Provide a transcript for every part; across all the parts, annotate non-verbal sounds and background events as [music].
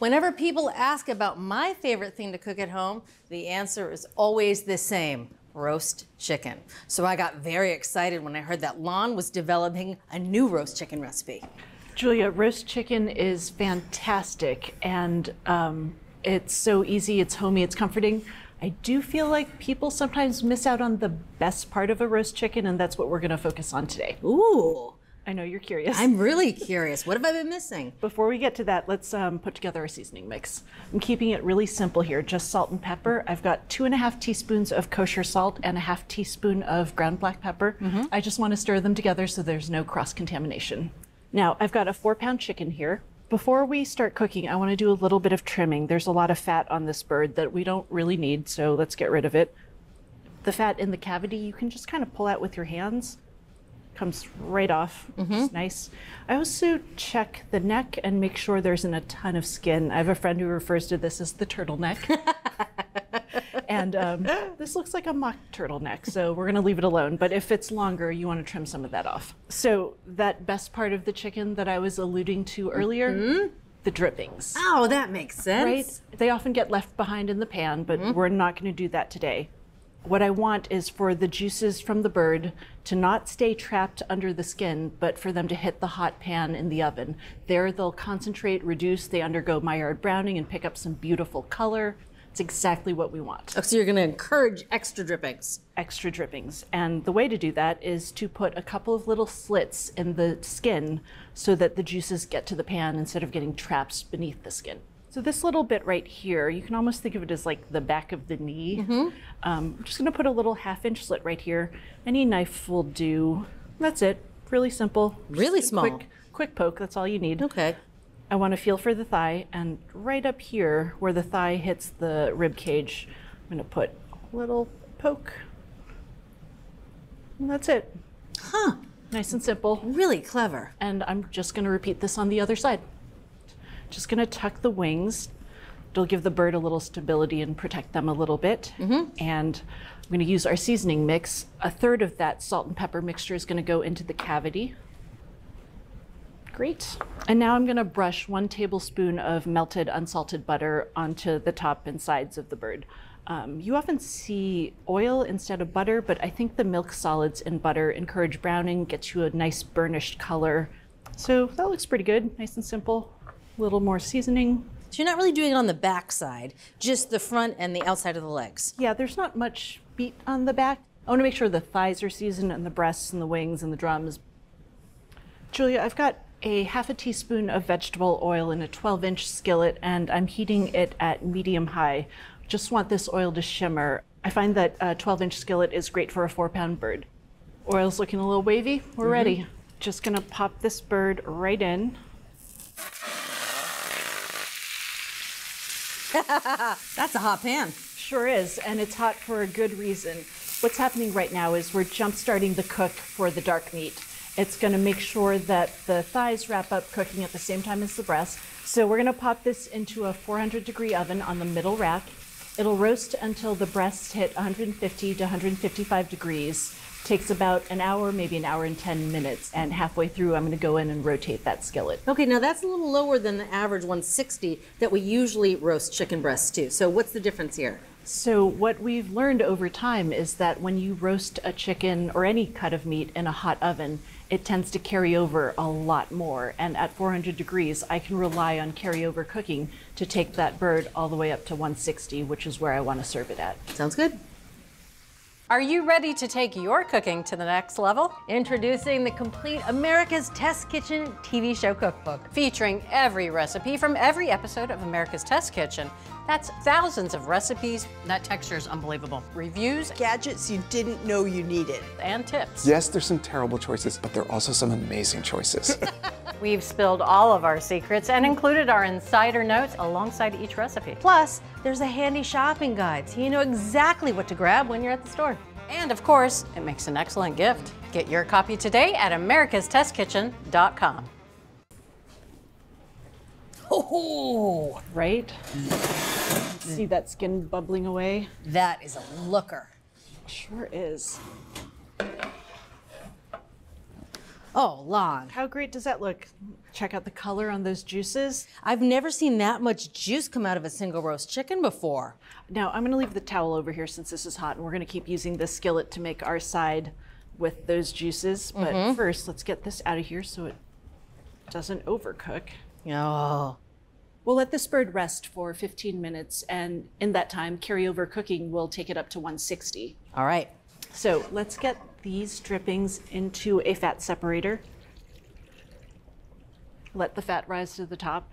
Whenever people ask about my favorite thing to cook at home, the answer is always the same roast chicken. So I got very excited when I heard that Lan was developing a new roast chicken recipe. Julia, roast chicken is fantastic and um, it's so easy, it's homey, it's comforting. I do feel like people sometimes miss out on the best part of a roast chicken, and that's what we're going to focus on today. Ooh, I know you're curious. I'm really [laughs] curious. What have I been missing? Before we get to that, let's um, put together a seasoning mix. I'm keeping it really simple here, just salt and pepper. I've got two and a half teaspoons of kosher salt and a half teaspoon of ground black pepper. I just want to stir them together so there's no cross contamination. Now, I've got a four pound chicken here. Before we start cooking, I want to do a little bit of trimming. There's a lot of fat on this bird that we don't really need, so let's get rid of it. The fat in the cavity, you can just kind of pull out with your hands comes right off. It's mm-hmm. nice. I also check the neck and make sure there isn't a ton of skin. I have a friend who refers to this as the turtleneck. [laughs] and um, this looks like a mock turtleneck, so we're going to leave it alone. But if it's longer, you want to trim some of that off. So, that best part of the chicken that I was alluding to earlier, mm-hmm. the drippings. Oh, that makes sense. Right? They often get left behind in the pan, but mm-hmm. we're not going to do that today. What I want is for the juices from the bird to not stay trapped under the skin, but for them to hit the hot pan in the oven. There they'll concentrate, reduce, they undergo Maillard browning and pick up some beautiful color. It's exactly what we want. Oh, so you're going to encourage extra drippings. Extra drippings. And the way to do that is to put a couple of little slits in the skin so that the juices get to the pan instead of getting trapped beneath the skin. So this little bit right here, you can almost think of it as like the back of the knee. Um, I'm just gonna put a little half inch slit right here. Any knife will do. That's it. Really simple. Really small. Quick, quick poke. That's all you need. Okay. I want to feel for the thigh, and right up here where the thigh hits the rib cage, I'm going to put a little poke. And that's it. Huh. Nice and simple. Really clever. And I'm just going to repeat this on the other side. Just going to tuck the wings. It'll give the bird a little stability and protect them a little bit. And I'm going to use our seasoning mix. A third of that salt and pepper mixture is going to go into the cavity. Great. And now I'm going to brush one tablespoon of melted unsalted butter onto the top and sides of the bird. Um, you often see oil instead of butter, but I think the milk solids in butter encourage browning, gets you a nice burnished color. So that looks pretty good, nice and simple. A little more seasoning. So you're not really doing it on the back side, just the front and the outside of the legs. Yeah, there's not much meat on the back. I want to make sure the thighs are seasoned and the breasts and the wings and the drums. Julia, I've got a half a teaspoon of vegetable oil in a 12 inch skillet and I'm heating it at medium high. Just want this oil to shimmer. I find that a 12 inch skillet is great for a four pound bird. Oil's looking a little wavy. We're mm-hmm. ready. Just gonna pop this bird right in. [laughs] That's a hot pan. Sure is, and it's hot for a good reason. What's happening right now is we're jump starting the cook for the dark meat. It's going to make sure that the thighs wrap up cooking at the same time as the breast. So we're going to pop this into a 400 degree oven on the middle rack. It'll roast until the breasts hit 150 to 155 degrees. Takes about an hour, maybe an hour and 10 minutes. And halfway through, I'm going to go in and rotate that skillet. Okay, now that's a little lower than the average 160 that we usually roast chicken breasts to. So what's the difference here? So, what we've learned over time is that when you roast a chicken or any cut of meat in a hot oven, it tends to carry over a lot more. And at 400 degrees, I can rely on carryover cooking to take that bird all the way up to 160, which is where I want to serve it at. Sounds good. Are you ready to take your cooking to the next level? Introducing the complete America's Test Kitchen TV show cookbook. Featuring every recipe from every episode of America's Test Kitchen. That's thousands of recipes, That texture is unbelievable. reviews, gadgets you didn't know you needed. and tips. Yes, there's some terrible choices, but there are also some amazing choices. [laughs] We've spilled all of our secrets and included our insider notes alongside each recipe. Plus, there's a handy shopping guide so you know exactly what to grab when you're at the store. And of course, it makes an excellent gift. Get your copy today at americastestkitchen.com. Oh, Right? See that skin bubbling away? that is a looker. Sure is. Oh, long. How great does that look? Check out the color on those juices. I've never seen that much juice come out of a single roast chicken before. Now I'm gonna leave the towel over here since this is hot and we're gonna keep using this skillet to make our side with those juices. But mm-hmm. first, let's get this out of here so it doesn't overcook. Oh. We'll let this bird rest for 15 minutes and in that time, carryover cooking will take it up to 160. All right. So let's get these drippings into a fat separator. Let the fat rise to the top.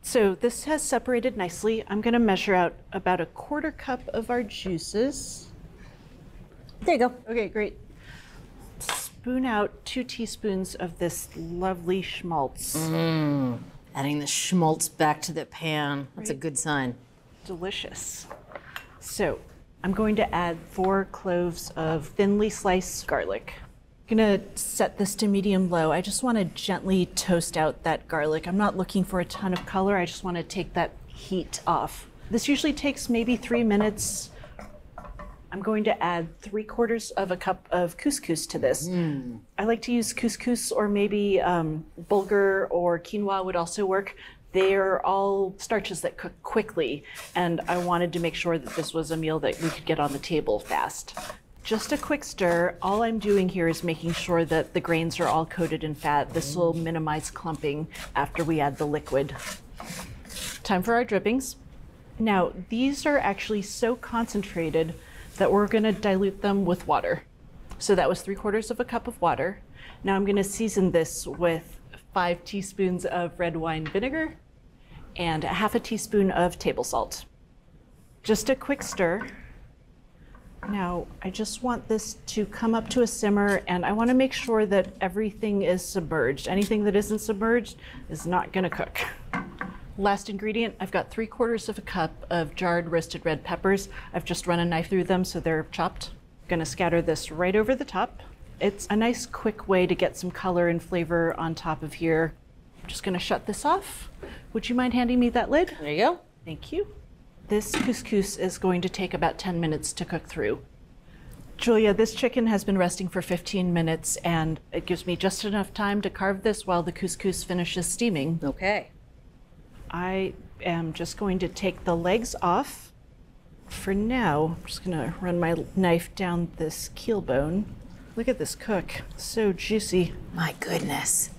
So this has separated nicely. I'm going to measure out about a quarter cup of our juices. There you go. Okay, great. Spoon out two teaspoons of this lovely schmaltz. Mm. Adding the schmaltz back to the pan. That's a good sign. Delicious. So I'm going to add four cloves of thinly sliced garlic. I'm gonna set this to medium low. I just want to gently toast out that garlic. I'm not looking for a ton of color. I just want to take that heat off. This usually takes maybe three minutes. I'm going to add three quarters of a cup of couscous to this. I like to use couscous or maybe um, bulgur or quinoa would also work. They're all starches that cook quickly, and I wanted to make sure that this was a meal that we could get on the table fast. Just a quick stir. All I'm doing here is making sure that the grains are all coated in fat. This will minimize clumping after we add the liquid. Time for our drippings. Now, these are actually so concentrated that we're going to dilute them with water. So that was three quarters of a cup of water. Now I'm going to season this with five teaspoons of red wine vinegar and a half a teaspoon of table salt. Just a quick stir. Now, I just want this to come up to a simmer and I want to make sure that everything is submerged. Anything that isn't submerged is not going to cook. Last ingredient, I've got three quarters of a cup of jarred roasted red peppers. I've just run a knife through them so they're chopped. Gonna scatter this right over the top. It's a nice quick way to get some color and flavor on top of here. I'm just gonna shut this off. Would you mind handing me that lid? There you go. Thank you. This couscous is going to take about 10 minutes to cook through. Julia, this chicken has been resting for 15 minutes and it gives me just enough time to carve this while the couscous finishes steaming. Okay. I am just going to take the legs off. For now, I'm just going to run my knife down this keel bone. Look at this cook. So juicy. My goodness.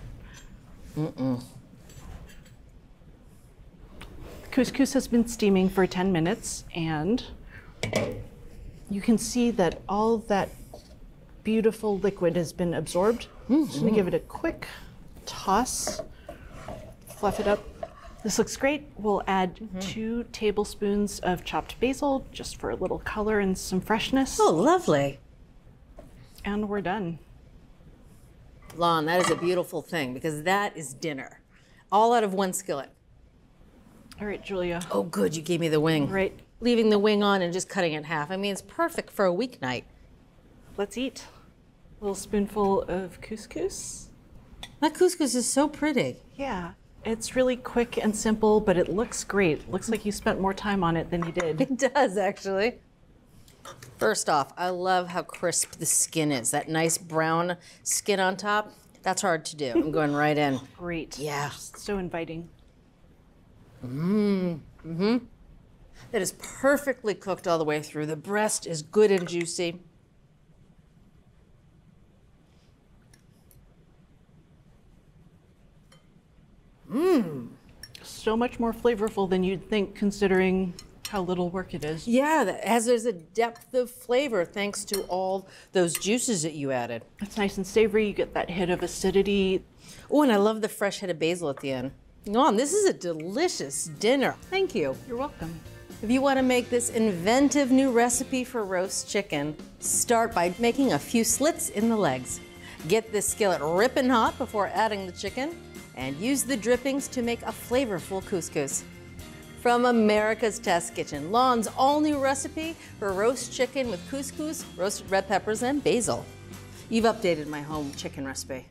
Couscous has been steaming for 10 minutes, and you can see that all that beautiful liquid has been absorbed. Mm, just gonna mm. give it a quick toss, fluff it up. This looks great. We'll add mm-hmm. two tablespoons of chopped basil just for a little color and some freshness, Oh, lovely. and we're done. Lan, that is a beautiful thing because that is dinner. All out of one skillet. All right, Julia. Oh, good. You gave me the wing. Right. Leaving the wing on and just cutting it in half. I mean, it's perfect for a weeknight. Let's eat. A little spoonful of couscous. That couscous is so pretty. Yeah. It's really quick and simple, but it looks great. Looks like you spent more time on it than you did. It does, actually. First off, I love how crisp the skin is. That nice brown skin on top. That's hard to do. I'm going right in. [laughs] Great. Yeah. So inviting. Mm. It is perfectly cooked all the way through. The breast is good and juicy. So much more flavorful than you'd think, considering how little work it is. Yeah, that- as there's a depth of flavor thanks to all those juices that you added. It's nice and savory. You get that hit of acidity. Oh, and I love the fresh head of basil at the end. Mom, this is a delicious dinner. Thank you. You're welcome. If you want to make this inventive new recipe for roast chicken, start by making a few slits in the legs. Get this skillet ripping hot before adding the chicken, and use the drippings to make a flavorful couscous. From America's Test Kitchen, Lan's all new recipe for roast chicken with couscous, roasted red peppers, and basil. You've updated my home chicken recipe.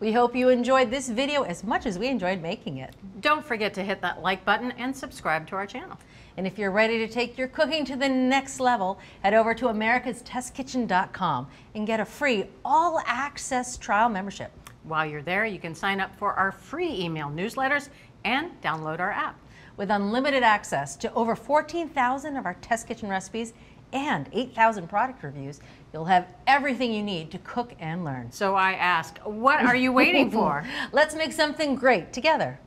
We hope you enjoyed this video as much as we enjoyed making it. Don't forget to hit that like button and subscribe to our channel. And if you're ready to take your cooking to the next level, head over to americastestkitchen.com and get a free all access trial membership. While you're there, you can sign up for our free email newsletters and download our app. With unlimited access to over 14,000 of our test kitchen recipes and 8,000 product reviews, you'll have everything you need to cook and learn. So I ask, what are you waiting for? [laughs] Let's make something great together.